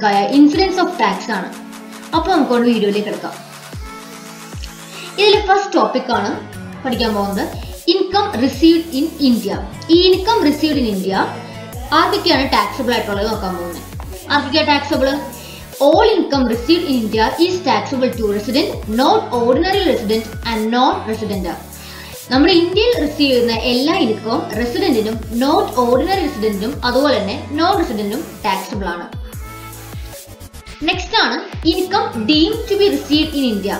ടോപ്പിക്കായ influence of tax ആണ്. അപ്പോൾ നമുക്ക് വീഡിയോയിലേക്ക് എടുക്കാം. ഇതിൽ ഫസ്റ്റ് ടോപ്പിക്കാണ് പഠിക്കാൻ പോകുന്നത്. ഇൻകം റിസീവ്ഡ് ഇൻ ഇന്ത്യ ഈ ഇൻകം റിസീവ്ഡ് ഇൻ ഇന്ത്യ ആർക്കൊക്കെയാണ് ടാക്സബിൾ ആയിട്ടുള്ളത് നോക്കാൻ പോകുന്നത്? ആർക്കൊക്കെയാണ് taxable all income received in India is taxable to resident not ordinary resident and non resident നമ്മുടെ ഇന്ത്യയിൽ റിസീവ് ചെയ്യുന്ന എല്ലാ ഇൻകവും റെസിഡന്റിനും നോട്ട് ഓർഡിനറി റെസിഡന്റിനും അതുപോലെ തന്നെ നോൺ റെസിഡന്റിനും ടാക്സബിൾ ആണ്. നെക്സ്റ്റ് ആണ് income deem to be received in India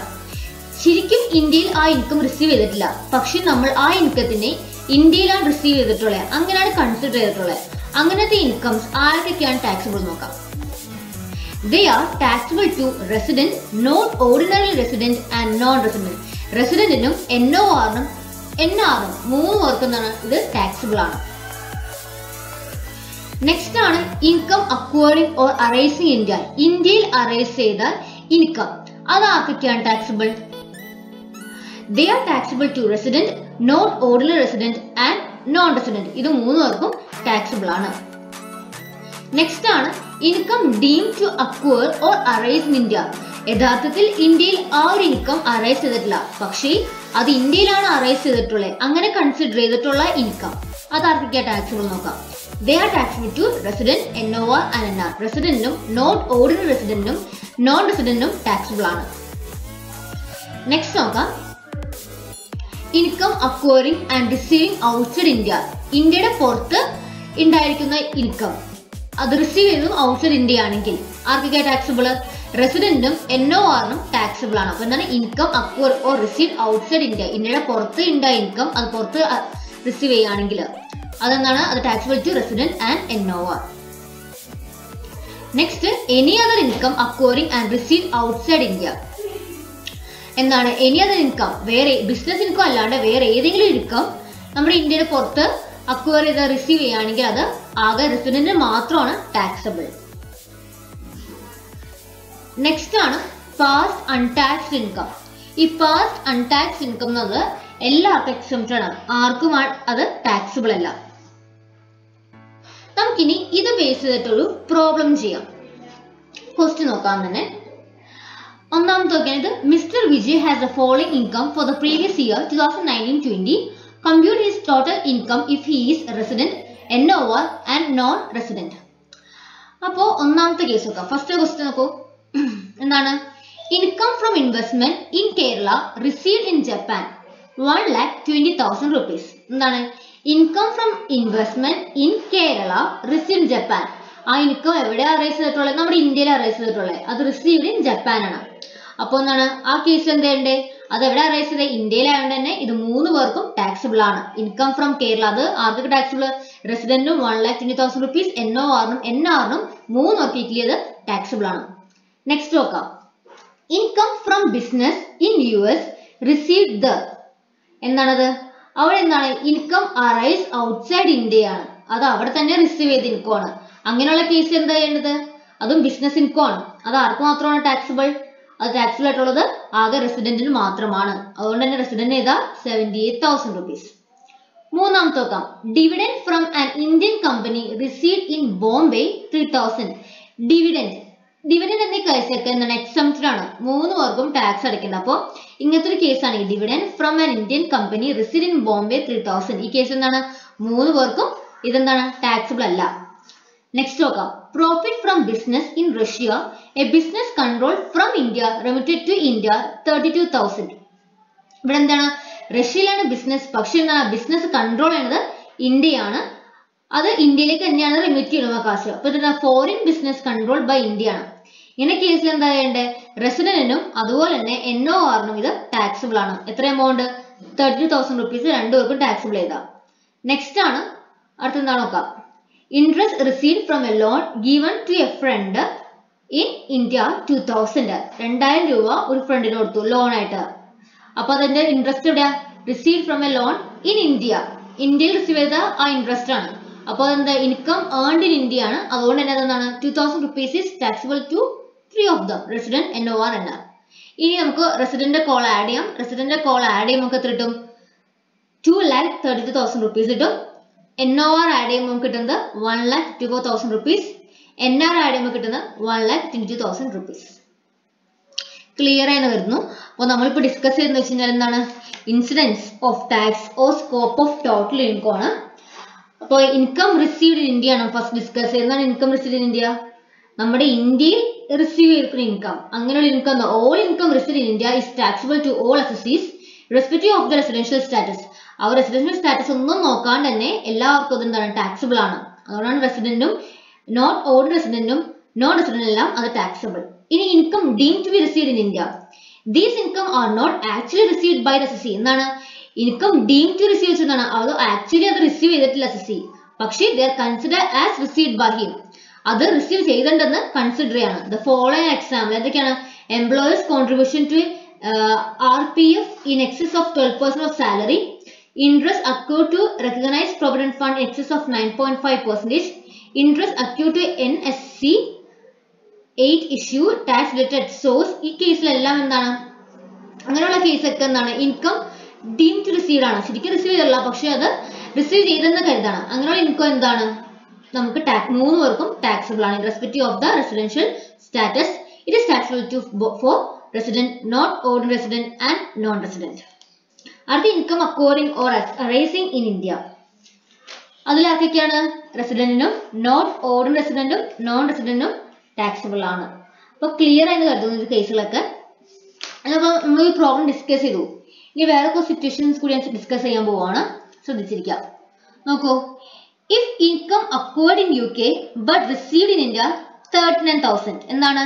ശരിക്കും ഇന്ത്യയിൽ ആ ഇൻകം റിസീവ് ചെയ്തിട്ടില്ല. പക്ഷെ നമ്മൾ ആ ഇൻകത്തിനെ ഇന്ത്യയിലാണ് റിസീവ് ചെയ്തിട്ടുള്ളത് അങ്ങനെയാണ് കൺസിഡർ ചെയ്തിട്ടുള്ളത് അങ്ങനത്തെ ഇൻകംസ് ആരൊക്കെയാണ് ടാക്സിബിൾ നോക്കാം. They are taxable to resident non ordinary resident and non resident റെസിഡന്റിനും N O ആറിനും എൻ ആറും മൂന്ന് പേർക്കും ഇത് ടാക്സിബിൾ ആണ്. നെക്സ്റ്റ് ആണ് income acquiring or arising India ഇന്ത്യയിൽ അറൈസ് ചെയ്ത ഇൻകം അത് ആർക്കൊക്കെയാണ് taxable they are taxable to resident not ordinary resident and non resident ഇത് മൂന്ന് പേർക്കും ടാക്സബിൾ ആണ്. നെക്സ്റ്റ് ആണ് income deem to acquire or arise in India യഥാർത്ഥത്തിൽ ഇന്ത്യയിൽ ആ ഒരു ഇൻകം അറൈസ് ചെയ്തിട്ടില്ല. പക്ഷേ അത് ഇന്ത്യയിലാണ് അറൈസ് ചെയ്തിട്ടുള്ളത്. അങ്ങനെ കൺസിഡർ ചെയ്തിട്ടുള്ള ഇൻകം അത് ആർക്കൊക്കെയാ ടാക്സിബിൾ നോക്കാം. They are taxable to resident എന്നോവ ആർ റെസിഡന്റിനും നോട്ട് ഓർഡിനറി റെസിഡന്റിനും നോൺ റെസിഡന്റിനും ടാക്സബിൾ ആണ്. നെക്സ്റ്റ് നോക്കാം. Income acquiring and receiving outside India ഇന്ത്യയുടെ പുറത്ത് ഉണ്ടായിരിക്കുന്ന ഇൻകം അത് റിസീവ് ചെയ്തതും ഔട്ട്സൈഡ് ഇന്ത്യ ആണെങ്കിൽ ആർക്കൊക്കെ ടാക്സബിൾ റെസിഡന്റിനും എൻ ഒ ആറിനും ടാക്സബിൾ ആണ്. അപ്പൊ എന്താണ് income acquire or receive outside India ഇന്ത്യയുടെ പുറത്ത് ഉണ്ടായ ഇൻകം അത് പുറത്ത് റിസീവ് ചെയ്യുകയാണെങ്കിൽ. അതെന്താണ്? അത് taxable to resident and N R next any other income acquiring and receive outside India എന്താണ്? എനി അതർ ഇൻകം വേറെ ബിസിനസ് ഇൻകം അല്ലാണ്ട് വേറെ ഏതെങ്കിലും ഇൻകം നമ്മുടെ ഇന്ത്യയുടെ പുറത്ത് അക്വയർ ചെയ്ത് റിസീവ് ചെയ്യുകയാണെങ്കിൽ അത് ആകെ റെസിഡന്റിന് മാത്രമാണ് ടാക്സബിൾ നെക്സ്റ്റ് ആണ് പാസ്റ്റ് അൺടാക്സ്ഡ് ഇൻകം ഈ പാസ്റ്റ് അൺടാക്സ്ഡ് ഇൻകം എന്നത് എല്ലാവർക്കും എക്സംപ്റ്റഡ് ആണ്. ആർക്കും അത് ടാക്സബിൾ അല്ല. നമുക്കിനി ഇത് ബേസ് ചെയ്തിട്ടൊരു പ്രോബ്ലം ചെയ്യാം. ക്വസ്റ്റ്യൻ നോക്കാം തന്നെ. ഒന്നാമത്തെ നോക്കിയത് mister Vijay has a following income for the previous year two thousand nineteen twenty compute his total income if he is resident N over and non resident അപ്പോൾ ഒന്നാമത്തെ കേസ് നോക്കാം. First question നോക്കൂ. എന്താണ്? Income from investment in Kerala receive in Japan one lakh twenty thousand rupees എന്താണ്? Income from investment in Kerala receive Japan ആ income എവിടെ arise ചെയ്തിട്ടുള്ളത്? നമ്മുടെ ഇന്ത്യയിൽ അറേസ് ചെയ്തിട്ടുള്ളത്. അത് റിസീവ്ഡ് ഇൻ ജപ്പാൻ ആണ്. അപ്പോൾ എന്താണ്? ആ കേസ് എന്ത് ചെയ്യണ്ടേ? അത് എവിടെ അറേസ് ചെയ്തത് ഇന്ത്യയിലായതുകൊണ്ട് തന്നെ ഇത് മൂന്ന് പേർക്കും ടാക്സിബിൾ ആണ്. ഇൻകം ഫ്രം കേരള അത് ആർക്കൊക്കെ taxable റെസിഡന്റും one lakh twenty thousand rupees N O ആറിനും എൻ ആറിനും മൂന്ന് പേർക്ക് ഇക്ലി അത് ടാക്സിബിൾ ആണ്. നെക്സ്റ്റ് നോക്കാം. Income from business in U S receive the എന്താണത്? അവിടെ എന്താണ് ഇൻകം അറൈസ് ഔട്ട്സൈഡ് ഇന്ത്യ ആണ്. അത് അവിടെ തന്നെ റിസീവ് ചെയ്ത ഇൻകം ആണ് അങ്ങനെയുള്ള കേസ് എന്താ ചെയ്യേണ്ടത്? അതും ബിസിനസ് ഇൻകം ആണ്. അത് ആർക്ക് മാത്രമാണ് ടാക്സബിൾ അത് ടാക്സിബിൾ ആയിട്ടുള്ളത് ആകെ റെസിഡന്റിന് മാത്രമാണ്. അതുകൊണ്ട് തന്നെ റെസിഡന്റ് ഏതാ സെവന്റി എയ്റ്റ് തൗസൻഡ് റുപ്പീസ് മൂന്നാമത്തെ നോക്കാം. Dividend from an Indian company receive in Bombay three thousand dividend dividend എന്നീ കേസൊക്കെ എന്താണ് എക്സംപ്റ്റഡ് ആണ്. മൂന്ന് പേർക്കും ടാക്സ് അടയ്ക്കേണ്ട. അപ്പോൾ ഇങ്ങനത്തെ ഒരു കേസാണ് ഈ dividend from an Indian company received in Bombay three thousand ഈ കേസ് എന്താണ്? മൂന്ന് പേർക്കും ഇതെന്താണ്? ടാക്സബിൾ അല്ല. നെക്സ്റ്റ് നോക്കാം. Profit from business in Russia a business control from India remitted to India thirty two thousand ഇവിടെ എന്താണ്? റഷ്യയിലാണ് ബിസിനസ് പക്ഷെ എന്താണ്? ബിസിനസ് കൺട്രോൾ ചെയ്യുന്നത് ഇന്ത്യയാണ്. അത് ഇന്ത്യയിലേക്ക് തന്നെയാണ് റെമിറ്റ് ചെയ്യുന്നത് കാശ്. അപ്പൊ foreign business control by India ആണ്. ഇങ്ങനെ കേസിൽ എന്താ ചെയ്യേണ്ടത് റെസിഡന്റിനും അതുപോലെ തന്നെ എൻ ഒ ആറിനും ഇത് ടാക്സബിൾ ആണ്. എത്ര എമൗണ്ട് തേർട്ടി തൗസൻഡ് റുപ്പീസ് രണ്ടുപേർക്കും ടാക്സബിൾ ചെയ്താ. നെക്സ്റ്റ് ആണ് അടുത്ത എന്താണ് നോക്കാം? Interest receive from a loan given to a friend in India two thousand രണ്ടായിരം രൂപ ഒരു ഫ്രണ്ടിന് കൊടുത്തു ലോൺ ആയിട്ട്. അപ്പൊ അതിന്റെ ഇൻട്രസ്റ്റ് എവിടെയാ? Receive from a loan in India ഇന്ത്യയിൽ റിസീവ് ചെയ്ത ആ ഇൻട്രസ്റ്റ് ആണ്. അപ്പോൾ എന്താ ഇൻകം ഏൺഡ് ഇൻ ഇന്ത്യ ആണ്. അതുകൊണ്ട് തന്നെ അതെന്താണ്? Two thousand rupees is taxable two three of them resident N O R N R ഇനി നമുക്ക് റെസിഡന്റ് കോൾ ആഡ് ചെയ്യാം. റെസിഡന്റ് കോൾ ആഡ് ചെയ്യുമ്പോൾ നമുക്ക് എത്ര കിട്ടും? Two lakh thirty two thousand rupees കിട്ടും. എൻ ഒ ആർ ആഡ് ചെയ്യുമ്പോൾ നമുക്ക് കിട്ടുന്നത് one lakh fifty four thousand rupees N R add ചെയ്യുമ്പോൾ കിട്ടുന്നത് one lakh twenty two thousand rupees clear ആയി വരുന്നു. അപ്പോൾ നമ്മളിപ്പോൾ ഡിസ്കസ് ചെയ്തെന്ന് വെച്ച് കഴിഞ്ഞാൽ എന്താണ്? Incidence of tax or scope of total income ആണ്. അപ്പോൾ ഇൻകം റിസീവ്ഡ് ഇൻ ഇന്ത്യ ആണ് ഫസ്റ്റ് ഡിസ്കസ് ചെയ്യുന്നതാണ് ഇൻകം റിസീവ്ഡ് ഇൻ ഇന്ത്യ നമ്മുടെ ഇന്ത്യയിൽ റിസീവ് ചെയ്തിരിക്കുന്ന ഇൻകം അങ്ങനെയുള്ള income all income receive in India is taxable to all assessees respective of the residential status our residential status ഒന്നും നോക്കാണ്ട് തന്നെ എല്ലാവർക്കും അത് എന്താണ്? ടാക്സിബിൾ ആണ്. അതുകൊണ്ടാണ് റെസിഡന്റും നോട്ട് ഓൾ റെസിഡന്റും നോൺ റെസിഡന്റ് എല്ലാം അത് ടാക്സിബിൾ ഇനി income deem to be received in India these income are not actually received by S എന്നാണ് ഇൻകം ഡീം ടു റിസീവ് എന്നാണ് അത് ആക്ച്വലി അത് റിസീവ് ചെയ്തിട്ടില്ല എസ് പക്ഷേ there consider as received by him അത് റിസീവ് ചെയ്തിട്ടുണ്ടെന്ന് കൺസിഡർ ചെയ്യണം. ദ ഫോളോയിങ് എക്സാമ്പിൾ എന്തൊക്കെയാണ് employer's contribution to R P F in excess of twelve percent of salary interest accrue to recognise provident fund excess of nine point five percentage interest accrue to N S C eight issue tax related source ഈ കേസിലെല്ലാം എന്താണ്? അങ്ങനെയുള്ള കേസൊക്കെ എന്താണ്? Income deem to receive ആണ്. ശരിക്കും receive ചെയ്തല്ല പക്ഷെ അത് റിസീവ് ചെയ്തെന്ന് കരുതാണ്. അങ്ങനെയുള്ള ഇൻകം എന്താണ്? നമുക്ക് മൂന്ന് പേർക്കും ടാക്സബിൾ ആണ് respective of the residential status it is taxable for resident not on resident and non resident അടുത്ത income accruing or arising in India അതിലാർക്കൊക്കെയാണ് റെസിഡന്റിനും നോട്ട് ഓൺ റെസിഡന്റും നോൺ റെസിഡന്റും ടാക്സബിൾ ആണ്. അപ്പൊ ക്ലിയർ ആയെന്ന് കരുതുന്നു ഈ കേസുകളൊക്കെ അപ്പോൾ നമ്മൾ ഈ പ്രോബ്ലം ഡിസ്കസ് ചെയ്തു. ഇനി വേറെ കുറച്ച് സിറ്റുവേഷൻസ് കൂടി ഞാൻ ഡിസ്കസ് ചെയ്യാൻ പോവാണ്. ശ്രദ്ധിച്ചിരിക്കാം. നോക്കൂ. If income acquired in U K but received in India thirty nine thousand എന്താണ്?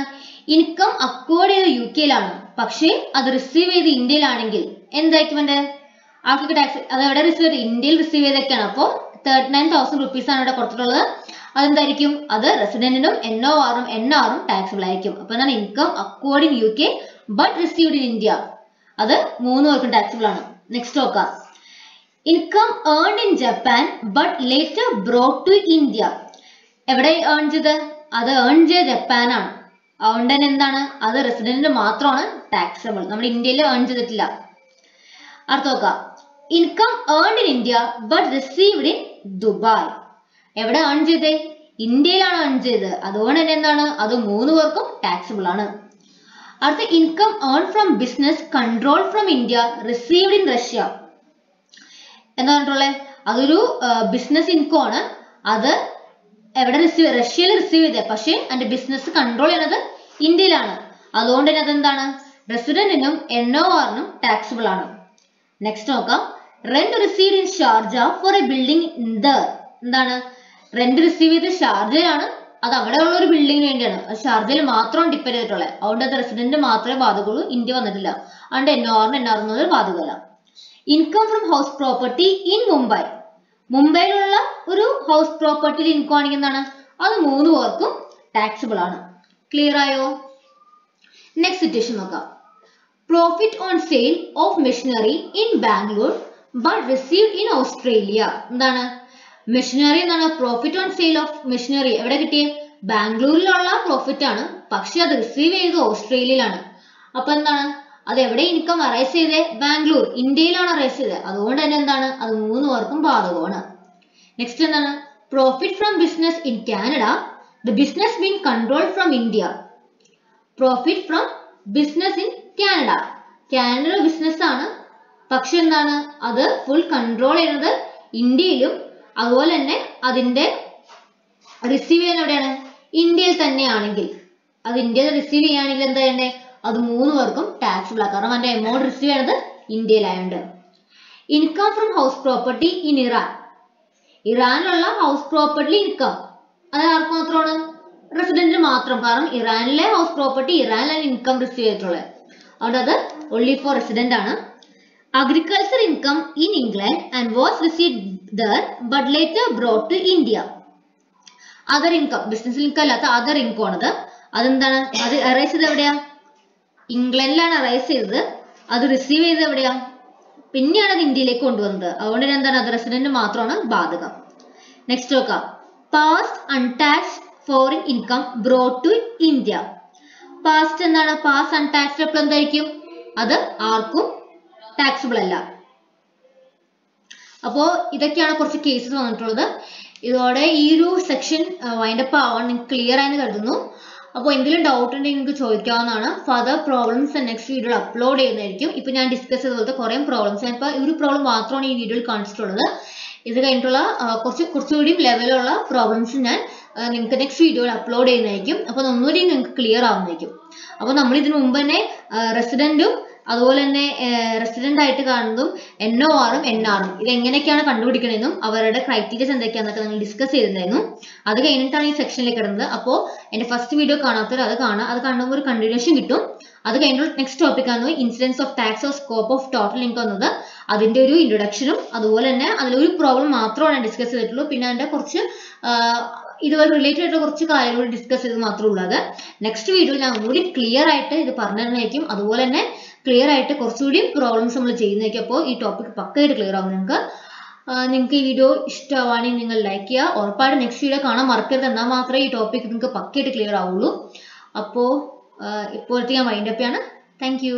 ഇൻകം അക്വേർഡ് ചെയ്ത യു കെയിലാണ് പക്ഷേ അത് റിസീവ് ചെയ്ത് ഇന്ത്യയിലാണെങ്കിൽ എന്തായിരിക്കും എന്റെ ആൾക്ക് ടാക്സ് അത് എവിടെ റിസീവ് ചെയ്ത്? ഇന്ത്യയിൽ റിസീവ് ചെയ്തൊക്കെയാണ് അപ്പോൾ തേർട്ടി നയൻ തൗസൻഡ് റുപ്പീസ് ആണ് ഇവിടെ കൊടുത്തിട്ടുള്ളത്. അതെന്തായിരിക്കും? അത് റെസിഡന്റിനും എൻ ഒ ആറും എൻ ആറും ടാക്സിബിൾ ആയിരിക്കും. അപ്പൊ എന്താണ്? Income according U K but received in India അത് മൂന്ന് പേർക്കും ടാക്സിബിൾ ആണ്. നെക്സ്റ്റ് നോക്കാം. Income earned in Japan but later brought to India എവിടെ ഏൺ ചെയ്ത് അത് ഏൺ ചെയ്ത് ജപ്പാനാണ് അതുകൊണ്ട് തന്നെ എന്താണ്? അത് റെസിഡന്റിന് മാത്രമാണ് ടാക്സബിൾ നമ്മുടെ ഇന്ത്യയിൽ ഏൺ ചെയ്തിട്ടില്ല. അടുത്ത നോക്കാം. Income earn in India but received in Dubai എവിടെ ഏൺ ചെയ്തേ? ഇന്ത്യയിലാണ് ഏൺ ചെയ്തത്. അതുകൊണ്ട് തന്നെ എന്താണ്? അത് മൂന്ന് പേർക്കും ടാക്സബിൾ ആണ്. അടുത്ത income earn from business control from India received in Russia എന്താ പറഞ്ഞിട്ടുള്ളത് അതൊരു ബിസിനസ് ഇൻകം ആണ്. അത് എവിടെ റിസീവ് റഷ്യയിൽ റിസീവ് ചെയ്തത് പക്ഷേ അതിന്റെ ബിസിനസ് കൺട്രോൾ ചെയ്യുന്നത് ഇന്ത്യയിലാണ്. അതുകൊണ്ട് തന്നെ അതെന്താണ്? റെസിഡന്റിനും എൻ ഒ ആറിനും ടാക്സിബിൾ ആണ്. നെക്സ്റ്റ് നോക്കാം. Rent receive in Sharjah for a building in the എന്താണ്? റെന്റ് റിസീവ് ചെയ്ത് ഷാർജയിലാണ്. അത് അവിടെ ഉള്ള ഒരു ബിൽഡിങ്ങിന് വേണ്ടിയാണ്. അത് ഷാർജയിൽ മാത്രം ഡിപ്പെൻഡ് ചെയ്തിട്ടുള്ളത്. അതുകൊണ്ട് അത് റെസിഡന്റ് മാത്രമേ ബാധകുള്ളൂ ഇന്ത്യ വന്നിട്ടില്ല. അതുകൊണ്ട് എൻ ആറിന് എൻ ആറുന്നത് ബാധകമല്ല. Income from house property in Mumbai മുംബൈയിലുള്ള ഒരു ഹൗസ് പ്രോപ്പർട്ടിയിൽ ഇൻകം ആണെങ്കിൽ എന്താണ് അത് മൂന്ന് പേർക്കും ടാക്സിബിൾ ആണ്. ക്ലിയർ ആയോ? നെക്സ്റ്റ് സിറ്റുവേഷൻ നോക്കാം. Profit on sale of machinery in Bangalore but received in Australia എന്താണ്? മെഷീനറി എന്നാണ് profit on sale of machinery എവിടെ കിട്ടിയത് ബാംഗ്ലൂരിലുള്ള പ്രോഫിറ്റ് ആണ്. പക്ഷെ അത് റിസീവ് ചെയ്തത് ഓസ്ട്രേലിയയിലാണ് അപ്പൊ എന്താണ്? അത് എവിടെ ഇൻകം അറൈസ് ചെയ്തത് ബാംഗ്ലൂർ ഇന്ത്യയിലാണ് അറൈസ് ചെയ്തത് അതുകൊണ്ട് തന്നെ എന്താണ്? അത് മൂന്ന് പേർക്കും ബാധകമാണ്. നെക്സ്റ്റ് എന്താണ്? Profit from business in Canada the business been control from India profit from business in Canada Canada business ആണ്. പക്ഷെ എന്താണ്? അത് ഫുൾ കൺട്രോൾ ചെയ്യുന്നത് ഇന്ത്യയിലും അതുപോലെ തന്നെ അതിന്റെ റിസീവ് ചെയ്യാൻ എവിടെയാണ്? ഇന്ത്യയിൽ തന്നെയാണെങ്കിൽ. അത് ഇന്ത്യയിൽ റിസീവ് ചെയ്യുകയാണെങ്കിൽ എന്താ ചെയ്യണ്ടേ? അത് മൂന്ന് പേർക്കും ടാക്സിബിൾ ആണ് കാരണം അതിന്റെ എമൗണ്ട് റിസീവ് ചെയ്യണത് ഇന്ത്യയിലായുണ്ട്. Income from house property in Iran ഇറാനിലുള്ള house property income അത് ആർക്ക് മാത്രമാണ്? റെസിഡന്റിന് മാത്രം. കാരണം ഇറാനിലെ ഹൗസ് പ്രോപ്പർട്ടി ഇറാനിലാണ് ഇൻകം റിസീവ് ചെയ്തിട്ടുള്ളത്. അതുകൊണ്ട് അത് ഒൺലി ഫോർ റെസിഡന്റ് ആണ്. Agriculture income in England and was received there but later brought to India other income business income അല്ലാത്ത അതർ ഇൻകം ആണത്. അതെന്താണ്? അത് എറേസ് ചെയ്ത് എവിടെയാ? ഇംഗ്ലണ്ടിലാണ് അറൈസ് ചെയ്തത്. അത് റിസീവ് ചെയ്തത് എവിടെയാ? പിന്നെയാണ് അത് ഇന്ത്യയിലേക്ക് കൊണ്ടുവന്നത്. അതുകൊണ്ട് എന്താണ് അത് റെസിഡന്റ് മാത്രമാണ്. ബാധകം. നെക്സ്റ്റ് നോക്കാം. Past untaxed foreign income brought to India past എന്താണ്? പാസ്റ്റ് അൺടാക്സ്ഡ് അപ്പോൾ എന്തായിരിക്കും? അത് ആർക്കും ടാക്സിബിൾ അല്ല. അപ്പോ ഇതൊക്കെയാണ് കുറച്ച് കേസസ് വന്നിട്ടുള്ളത്. ഇതോടെ ഈ ഒരു സെക്ഷൻ വൈൻഡപ്പ് ആവാൻ ക്ലിയർ ആയെന്ന് കരുതുന്നു. അപ്പോൾ എന്തെങ്കിലും ഡൗട്ട് ഉണ്ടെങ്കിൽ നിങ്ങൾക്ക് ചോദിക്കാവുന്നതാണ്. ഫർദർ പ്രോബ്ലംസ് നെക്സ്റ്റ് വീഡിയോയിൽ അപ്ലോഡ് ചെയ്യുന്നതായിരിക്കും. ഇപ്പൊ ഞാൻ ഡിസ്കസ് ചെയ്ത പോലത്തെ കുറേ പ്രോബ്ലംസ് ഞാനിപ്പോൾ ഈ ഒരു പ്രോബ്ലം മാത്രമാണ് ഈ വീഡിയോയിൽ കാണിച്ചിട്ടുള്ളത്. ഇത് കഴിഞ്ഞിട്ടുള്ള കുറച്ച് കുറച്ചുകൂടി ലെവലുള്ള പ്രോബ്ലംസ് ഞാൻ നിങ്ങൾക്ക് നെക്സ്റ്റ് വീഡിയോയിൽ അപ്ലോഡ് ചെയ്യുന്നതായിരിക്കും. അപ്പോൾ ഒന്നുകൂടി നിങ്ങൾക്ക് ക്ലിയർ ആവുന്നതായിരിക്കും. അപ്പോൾ നമ്മൾ ഇതിനു മുമ്പ് തന്നെ റെസിഡന്റും അതുപോലെ തന്നെ റെസിഡന്റ് ആയിട്ട് കാണുന്നതും എൻ ഒ ആറും എൻ ആറും ഇത് എങ്ങനെയൊക്കെയാണ് കണ്ടുപിടിക്കണമെന്നും അവരുടെ ക്രൈറ്റീരിയസ് എന്തൊക്കെയാണെന്നൊക്കെ നമ്മൾ ഡിസ്കസ് ചെയ്തിട്ടുണ്ടായിരുന്നു. അത് കഴിഞ്ഞിട്ടാണ് ഈ സെക്ഷനിലേക്ക് കിടന്നത് അപ്പോൾ എന്റെ ഫസ്റ്റ് വീഡിയോ കാണാത്തവർ അത് കാണാം അത് കാണുമ്പോൾ ഒരു കണ്ടിന്യൂഷൻ കിട്ടും. അത് കഴിഞ്ഞിട്ട് നെക്സ്റ്റ് ടോപ്പിക് ആണ് incidence of tax of scope of total income എന്നത്. അതിന്റെ ഒരു ഇൻട്രൊഡക്ഷനും അതുപോലെ തന്നെ അതിലൊരു പ്രോബ്ലം മാത്രമാണ് ഡിസ്കസ് ചെയ്തിട്ടുള്ളൂ. പിന്നെ അതിന്റെ കുറച്ച് ഇതുപോലെ റിലേറ്റഡ് ആയിട്ടുള്ള കുറച്ച് കാര്യങ്ങൾ ഡിസ്കസ് ചെയ്ത് മാത്രമേ ഉള്ളൂ അത്. നെക്സ്റ്റ് വീഡിയോയിൽ ഞാൻ കൂടി ക്ലിയർ ആയിട്ട് ഇത് പറഞ്ഞു തരുന്നതായിരിക്കും അതുപോലെ തന്നെ ക്ലിയർ ആയിട്ട് കുറച്ചുകൂടി പ്രോബ്ലംസ് നമ്മൾ ചെയ്യുന്നതായിരിക്കും അപ്പോൾ ഈ ടോപ്പിക് പക്കയായിട്ട് ക്ലിയർ ആവും നിങ്ങൾക്ക് നിങ്ങൾക്ക് ഈ വീഡിയോ ഇഷ്ടമാണെങ്കിൽ നിങ്ങൾ ലൈക്ക് ചെയ്യുക. ഉറപ്പായിട്ട് നെക്സ്റ്റ് വീഡിയോ കാണാൻ മറക്കരുത്. എന്നാൽ മാത്രമേ ഈ ടോപ്പിക് നിങ്ങൾക്ക് പക്കയായിട്ട് ക്ലിയർ ആവുള്ളൂ. അപ്പോൾ ഇപ്പോഴത്തെ ഞാൻ വൈൻഡപ്പ് ചെയ്യാണ്. Thank you